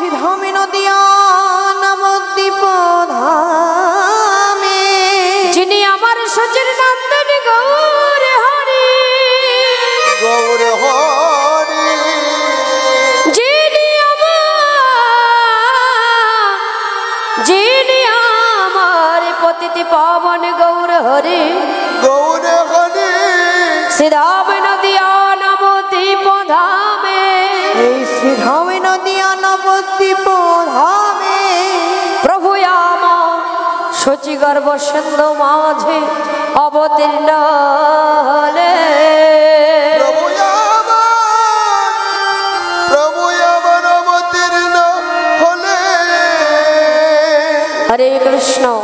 শ্রীধামে নদিয়া নবদ্বীপ ধামে যিনি আমার সচির নন্দন গৌর হরি। গৌর হরি। যিনি আমার যিনি আমার পতিতি পাবন গৌর হরি। গৌর হরি। শ্রীরাম নদিয়া নবদ্বীপ ধামে এই শ্রীধামে ধামে প্রভু আমার সচি গর্ব সিন্ধু মাঝে অবতীর্ণ হলে। হরে কৃষ্ণ।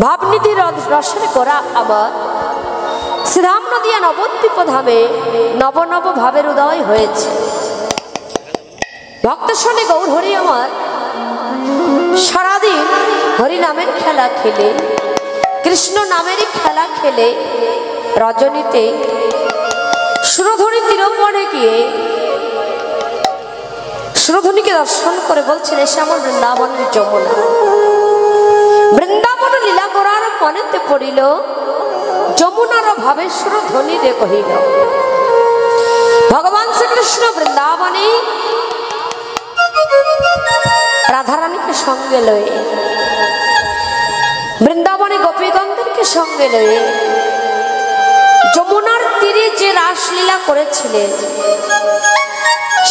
ভাবনিধি রস- রসের করা আবার। শ্রীরাম নদিয়া নবদ্বীপ ধামে নব নব ভাবের উদয় হয়েছে। ভক্ত শনি গৌর হরি আমার। সারাদিন হরি নামের খেলা খেলে, কৃষ্ণ নামেরই খেলা খেলে, রজনীতে সুরধনী তীরপণে গিয়ে সুরধনীকে দর্শন করে বলছেন, এসে আমার বৃন্দাবনের যমুনা। বৃন্দাবন লীলা করার মনেতে পড়িল, যমুনার ভাবে সুরধ্বনি রে কহিল, ভগবান শ্রীকৃষ্ণ বৃন্দাবনে রাধারানীকে সঙ্গে লয়ে, বৃন্দাবনে গোপীগন্ধেরকে সঙ্গে লয়ে, যমুনার তীরে যে রাসলীলা করেছিলেন,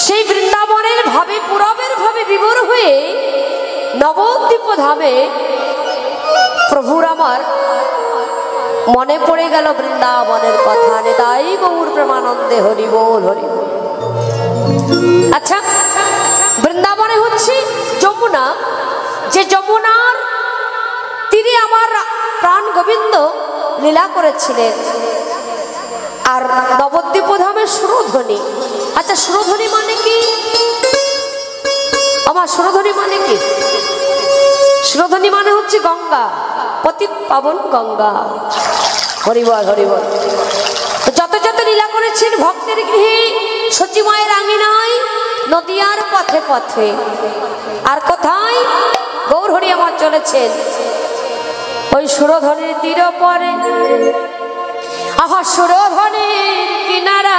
সেই বৃন্দাবনের ভাবে, পুরবের ভাবে বিবর হয়ে নবদ্বীপ ধামে প্রভুর আমার মনে পড়ে গেল বৃন্দাবনের কথা তাই গৌর প্রেমানন্দে হরি বল হরি আচ্ছা বৃন্দাবনে হচ্ছে যমুনা। যে যমুনার তিনি আমার প্রাণ গোবিন্দ লীলা করেছিলেন। আর নবদ্বীপ ধামের সুরধ্বনি। আচ্ছা সুরধ্বনি মানে কি? আমার সুরধ্বনি মানে কি? সুরধ্বনি মানে হচ্ছে গঙ্গা। পতিত পাবন গঙ্গা। হরিবল হরিবল। যত যত লীলা করেছেন ভক্তের গৃহে সচিমায়ের আঙিনায় নদিয়ার পথে পথে। আর কোথায় গৌরহরি আমার চলেছেন। ওই সুরধনির তীর পরে, আহা সুরধ্বনির কিনারা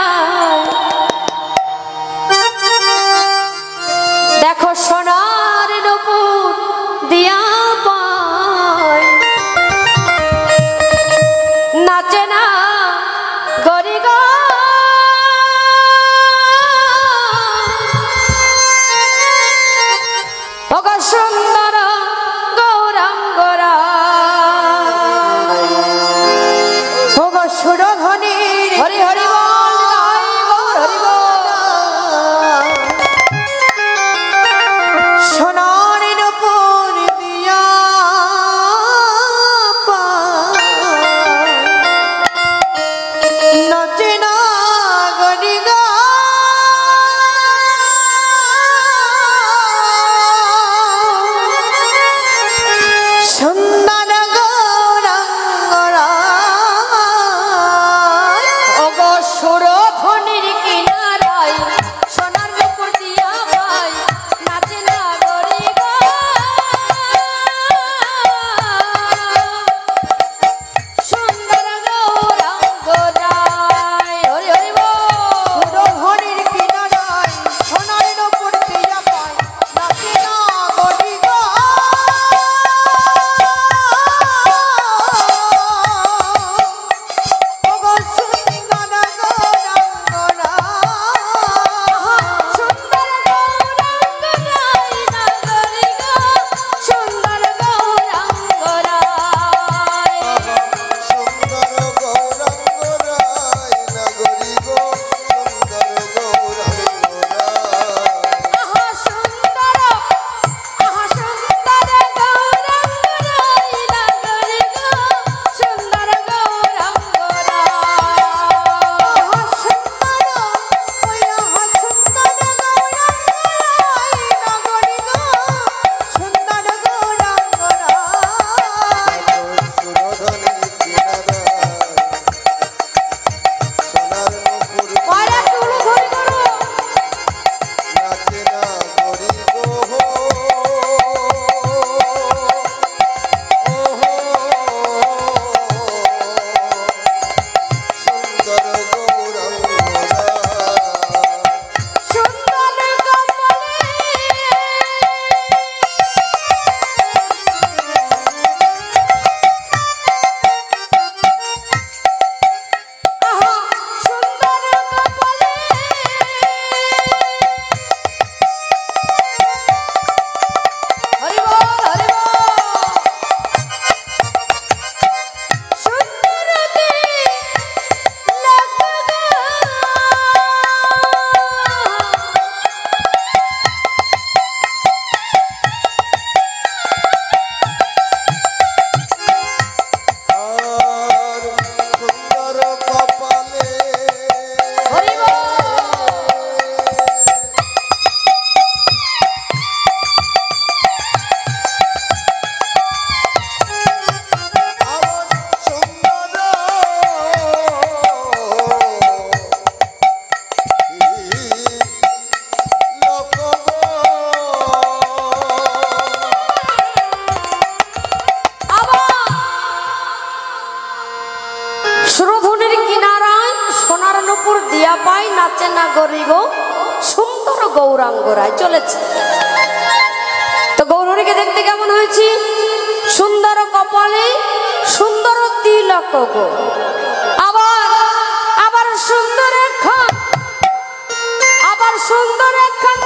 গোড়ায় চলেছে। তো গৌরীকে দেখতে কেমন হয়েছি? সুন্দর কপালে, সুন্দর তিলক গো। আবার আবার সুন্দর আবার সুন্দর একখান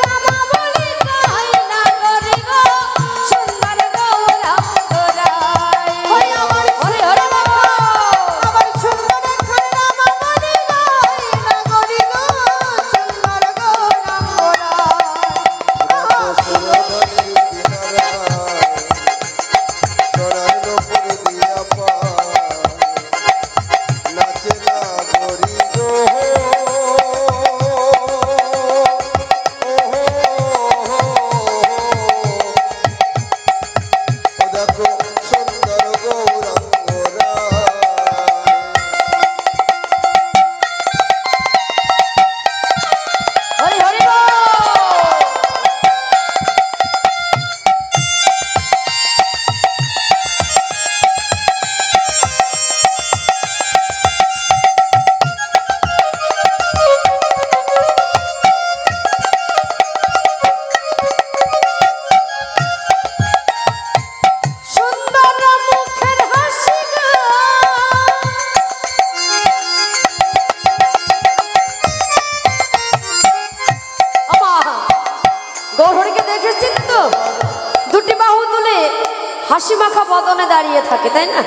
হাসি মাখা বদনে দাঁড়িয়ে থাকে, তাই না?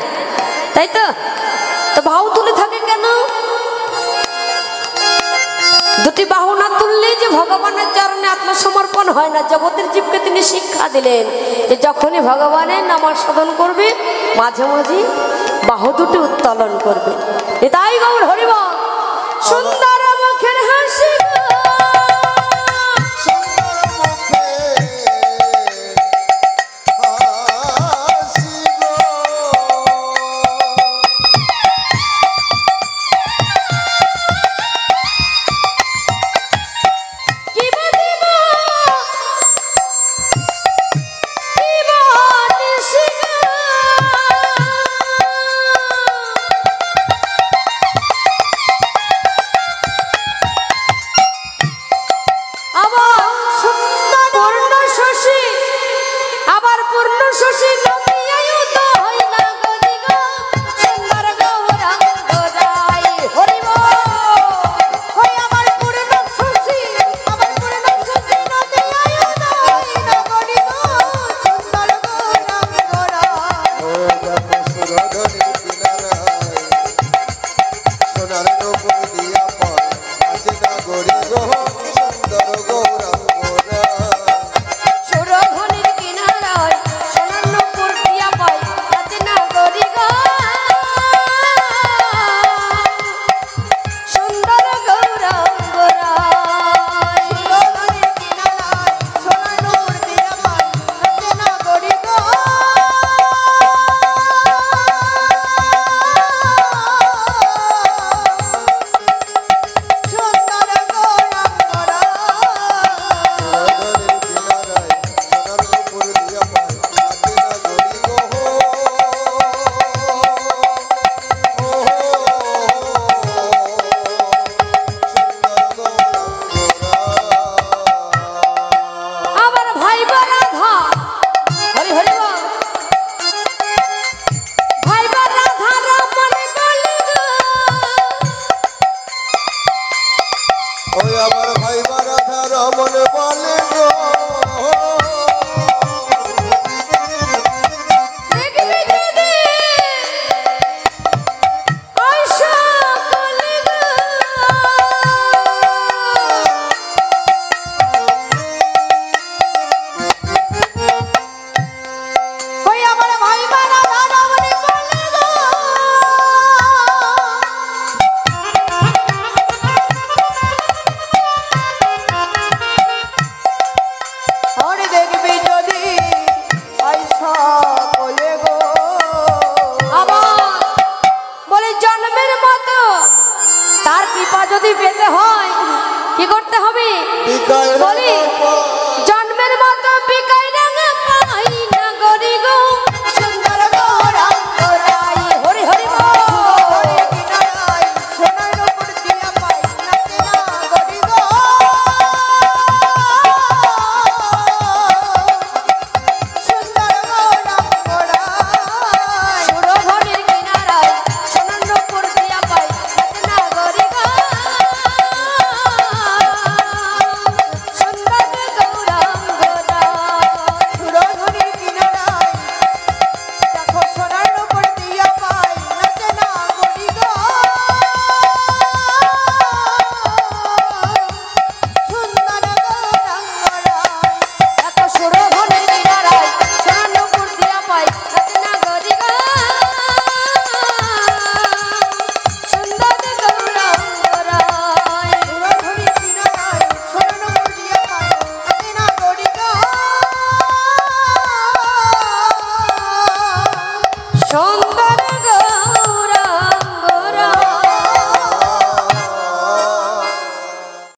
তাই তো? তো বাহু তুলে থাকে কেন? দুটি বাহু না তুললেই যে ভগবানের চরণে আত্মসমর্পণ হয় না। জগতের জীবকে তিনি শিক্ষা দিলেন যে যখনই ভগবানের নামার সাধন করবে, মাঝে মাঝে বাহু দুটি উত্তোলন করবে। তাই গৌর হরিব সুন্দর Senhor se